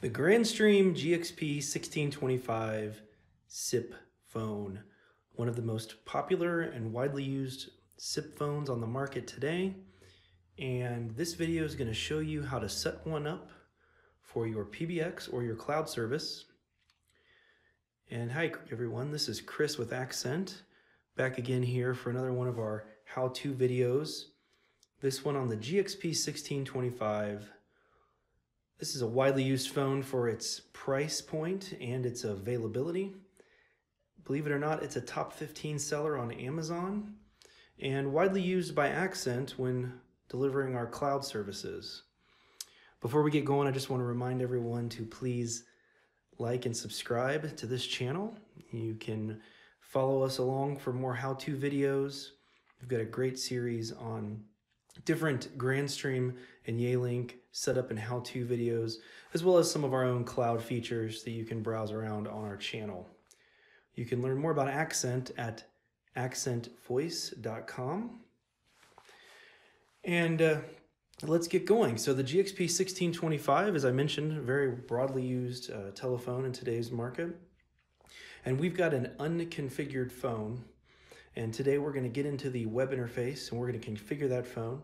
The Grandstream GXP 1625 SIP phone, one of the most popular and widely used SIP phones on the market today. And this video is going to show you how to set one up for your PBX or your cloud service. And hi everyone, this is Chris with Accent, back again here for another one of our how-to videos. This one on the GXP 1625 this is a widely used phone for its price point and its availability. Believe it or not, it's a top 15 seller on Amazon and widely used by Accent when delivering our cloud services. Before we get going, I just want to remind everyone to please like and subscribe to this channel. You can follow us along for more how-to videos. We've got a great series on different Grandstream and Yealink setup and how-to videos, as well as some of our own cloud features that you can browse around on our channel. You can learn more about Accent at accentvoice.com. And uh, let's get going. So the GXP 1625, as I mentioned, very broadly used uh, telephone in today's market. And we've got an unconfigured phone and today we're going to get into the web interface and we're going to configure that phone,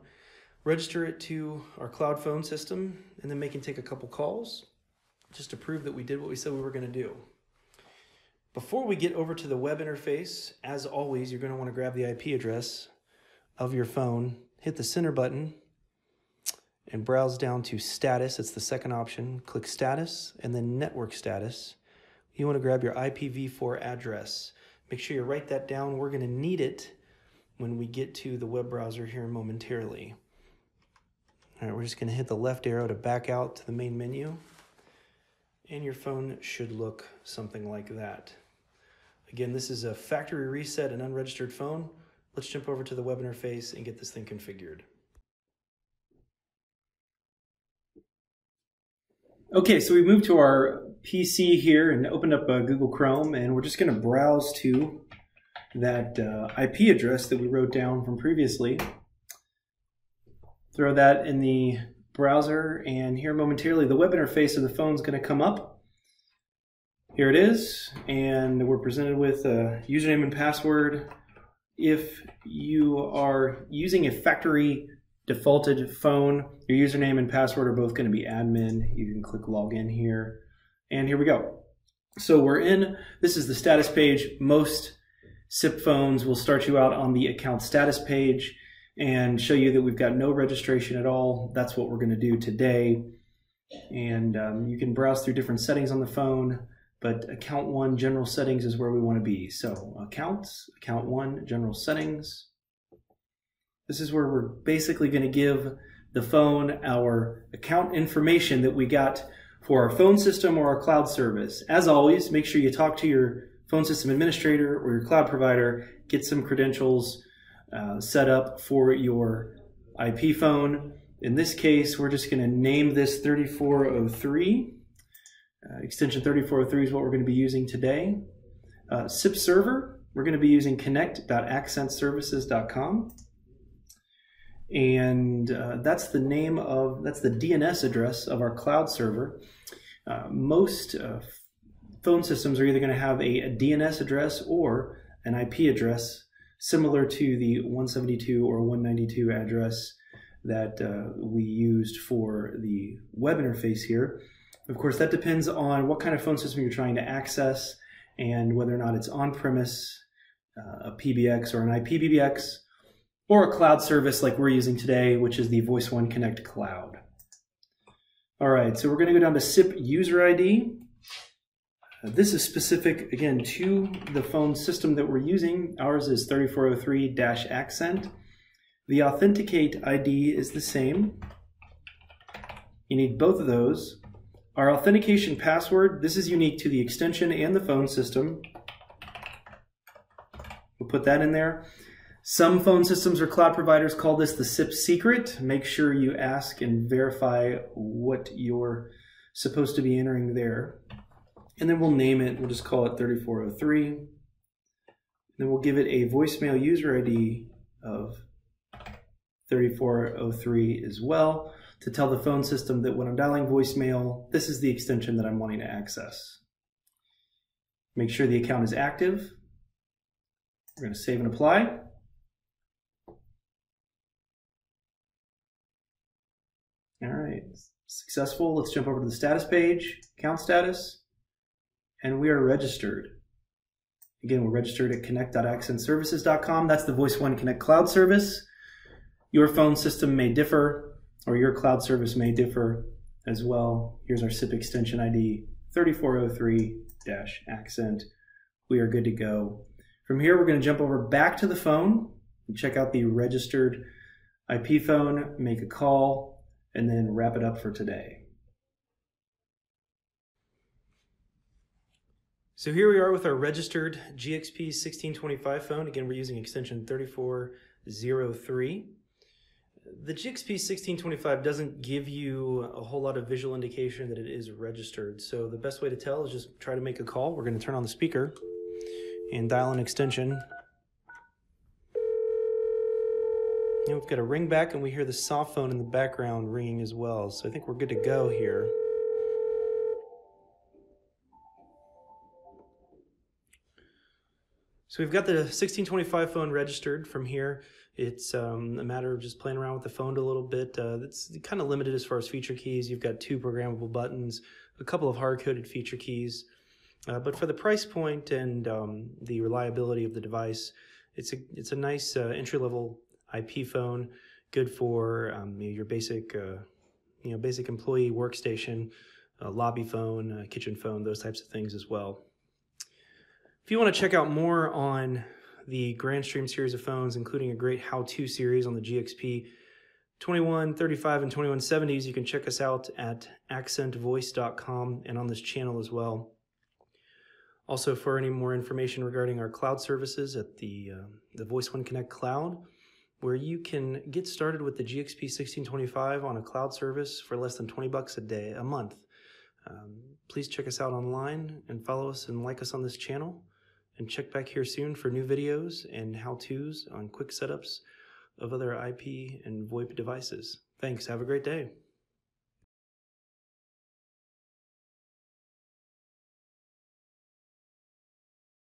register it to our cloud phone system, and then make and take a couple calls just to prove that we did what we said we were going to do. Before we get over to the web interface, as always, you're going to want to grab the IP address of your phone, hit the center button, and browse down to status. It's the second option. Click status and then network status. You want to grab your IPv4 address. Make sure you write that down. We're going to need it when we get to the web browser here momentarily. All right, we're just going to hit the left arrow to back out to the main menu. And your phone should look something like that. Again, this is a factory reset and unregistered phone. Let's jump over to the web interface and get this thing configured. Okay, so we moved to our PC here and opened up uh, Google Chrome, and we're just going to browse to that uh, IP address that we wrote down from previously. Throw that in the browser, and here momentarily the web interface of the phone is going to come up. Here it is, and we're presented with a username and password. If you are using a factory defaulted phone. Your username and password are both going to be admin. You can click login here. And here we go. So we're in, this is the status page. Most SIP phones will start you out on the account status page and show you that we've got no registration at all. That's what we're going to do today. And um, you can browse through different settings on the phone, but account one general settings is where we want to be. So accounts, account one, general settings. This is where we're basically going to give the phone our account information that we got for our phone system or our cloud service. As always, make sure you talk to your phone system administrator or your cloud provider, get some credentials uh, set up for your IP phone. In this case, we're just going to name this 3403. Uh, extension 3403 is what we're going to be using today. Uh, SIP server, we're going to be using connect.accentservices.com and uh, that's the name of that's the DNS address of our cloud server. Uh, most uh, phone systems are either going to have a, a, DNS address or an IP address similar to the 172 or 192 address that uh, we used for the web interface here. Of course, that depends on what kind of phone system you're trying to access and whether or not it's on-premise, uh, a PBX or an IP PBX, or a cloud service like we're using today, which is the Voice One Connect Cloud. All right, so we're going to go down to SIP user ID. Uh, this is specific, again, to the phone system that we're using. Ours is 3403-accent. The authenticate ID is the same. You need both of those. Our authentication password, this is unique to the extension and the phone system. We'll put that in there. Some phone systems or cloud providers call this the SIP secret. Make sure you ask and verify what you're supposed to be entering there. And then we'll name it, we'll just call it 3403. Then we'll give it a voicemail user ID of 3403 as well. to tell the phone system that when I'm dialing voicemail, this is the extension that I'm wanting to access. Make sure the account is active. We're going to save and apply. All right, successful. Let's jump over to the status page, account status, and we are registered. Again, we're registered at connect.accentservices.com. That's the Voice One Connect cloud service. Your phone system may differ, or your cloud service may differ as well. Here's our SIP extension ID 3403-accent. We are good to go. From here, we're going to jump over back to the phone and check out the registered IP phone, make a call, and then wrap it up for today. So here we are with our registered GXP 1625 phone. Again, we're using extension 3403. The GXP 1625 doesn't give you a whole lot of visual indication that it is registered. So the best way to tell is just try to make a call. We're going to turn on the speaker and dial an extension. We've got a ring back and we hear the soft phone in the background ringing as well. So I think we're good to go here. So we've got the 1625 phone registered from here. It's um, a matter of just playing around with the phone a little bit. Uh, it's kind of limited as far as feature keys. You've got two programmable buttons, a couple of hard-coded feature keys. Uh, but for the price point and um, the reliability of the device, it's a, it's a nice uh, entry-level IP phone, good for um, your basic, uh, you know, basic employee workstation, lobby phone, kitchen phone, those types of things as well. If you want to check out more on the Grandstream series of phones, including a great how-to series on the GXP 2135 and 2170s, you can check us out at accentvoice.com and on this channel as well. Also, for any more information regarding our cloud services at the, uh, the Voice One Connect Cloud, where you can get started with the GXP 1625 on a cloud service for less than 20 bucks a day, a month. Um, please check us out online and follow us and like us on this channel and check back here soon for new videos and how-tos on quick setups of other IP and VoIP devices. Thanks. Have a great day.